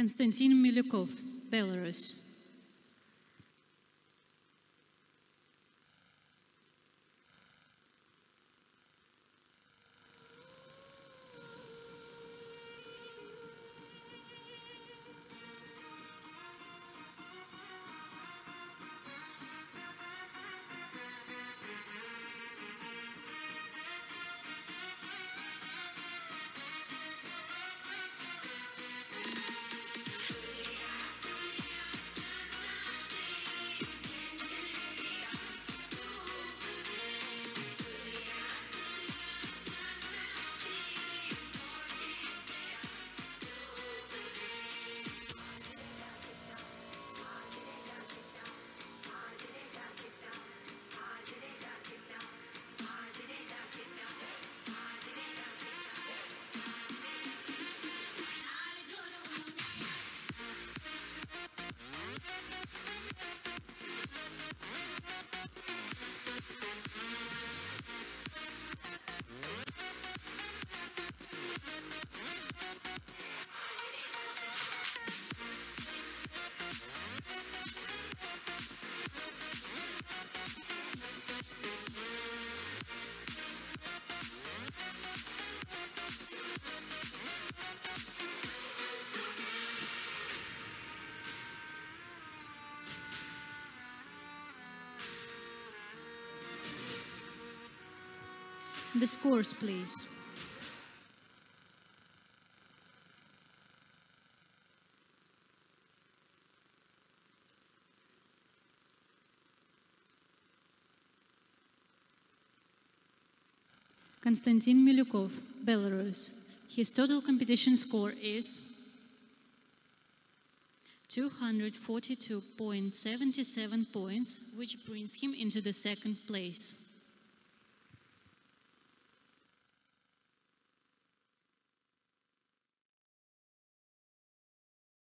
Konstantin Milyukov, Belarus. The scores, please. Konstantin Milyukov, Belarus. His total competition score is 242.77 points, which brings him into the second place.